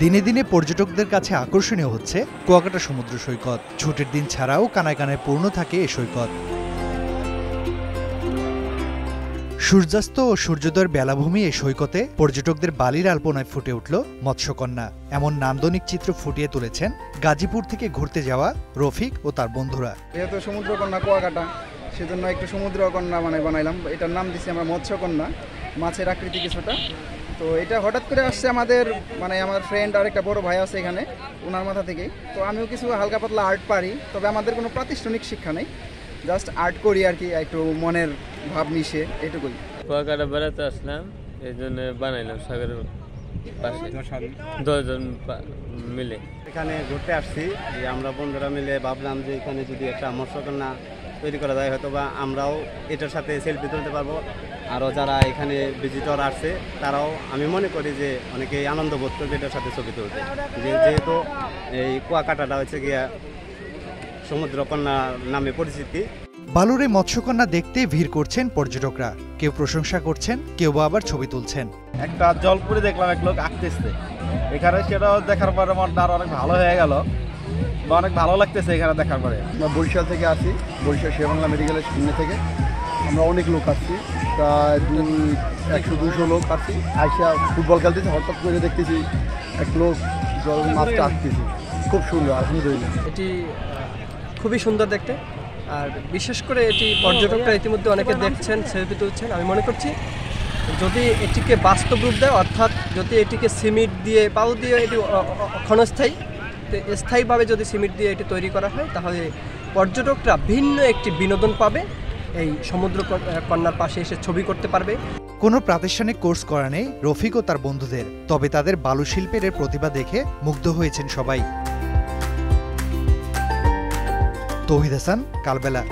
দিনে দিনে পর্যটকদের কাছে আকর্ষণীয় হচ্ছে কুয়াকাটা সমুদ্র সৈকত। ছুটির দিন ছাড়াও কানায় কানায় পূর্ণ থাকে এ সৈকত। সূর্যাস্ত ও সূর্যোদয়ের বেলাভূমি এই সৈকতে পর্যটকদের বালির আলপনায় ফুটে উঠল মৎস্যকন্যা। এমন নান্দনিক চিত্র ফুটিয়ে তুলেছেন গাজীপুর থেকে ঘুরতে যাওয়া রফিক ও তার বন্ধুরা। যেহেতু সমুদ্রকন্যা কুয়াকাটা, সেজন্য একটু সমুদ্রকন্যা মানে বানাইলাম। এটার নাম দিছি আমরা মৎস্যকন্যা, মাছের আকৃতি কিছুটা। তো এটা হঠাৎ করে আসছে আমাদের মানে আমার ফ্রেন্ড আর একটা বড় ভাই আছে এখানে ওনার মাথা থেকেই। তো আমিও কিছু হালকা পাতলা আর্ট পারি তবে আমাদের কোনো প্রাতিষ্ঠানিক শিক্ষা নেই। জাস্ট আর্ট করি আর কি একটু মনের ভাব মিশে এটুকুই। কুয়াকাটা বেড়াতে আসলাম এই জন্য বানাইলাম সাগরের পাশে। দশজন মিলে। এখানে ঘুরতে আসছি যে আমরা বন্ধুরা মিলে ভাবলাম যে এখানে যদি একটা মৎস্যকন্যা তৈরি করা যায় হয়তো বা আমরাও এটার সাথে সেলফি তুলতে পারব। আরও যারা এখানে ভিজিটর আসছে তারাও আমি মনে করি যে অনেকেই আনন্দ বোধ করবে এটার সাথে ছবি তুলতে। যে যেহেতু এই কুয়াকাটাটা হচ্ছে গিয়া সমুদ্রকন্যা নামে পরিচিতি। বালুরে মৎস্যকন্যা দেখতে ভিড় করছেন পর্যটকরা। কেউ প্রশংসা করছেন কেউ বা আবার ছবি তুলছেন। একটা জলপুরি দেখলাম এক লোক আঁকতেছে। এখানে সেটাও দেখার পরে মনটা আরও অনেক ভালো হয়ে গেল। বা অনেক ভালো লাগতেছে এখানে দেখার পরে। আমরা বরিশাল থেকে আসি বরিশাল শেরবাংলা মেডিকেলের সামনে থেকে। আমরা অনেক লোক আসছি প্রায় দুই একশো দুশো লোক আসছি। আইসা ফুটবল খেলতেছি হঠাৎ করে দেখতেছি এক লোক জল মাছটা আসতেছি। খুব সুন্দর আলহামদুলিল্লাহ। এটি খুবই সুন্দর দেখতে। আর বিশেষ করে এটি পর্যটকরা ইতিমধ্যে অনেকে দেখছেন সেলফি তুলছেন। আমি মনে করছি যদি এটিকে বাস্তব রূপ দেয় অর্থাৎ যদি এটিকে সিমেন্ট দিয়ে বালু দিয়ে এটি ক্ষণস্থায়ী স্থায়ীভাবে যদি সিমেন্ট দিয়ে এটি তৈরি করা হয়, তাহলে পর্যটকরা ভিন্ন একটি বিনোদন পাবে। এই সমুদ্র কন- কন্যার পাশে এসে ছবি করতে পারবে। কোনো প্রাতিষ্ঠানিক কোর্স করা নেই, রফিক ও তার বন্ধুদের। তবে তাদের বালু শিল্পের প্রতিভা দেখে মুগ্ধ হয়েছেন সবাই। তৌহিদ হাসান, কালবেলা।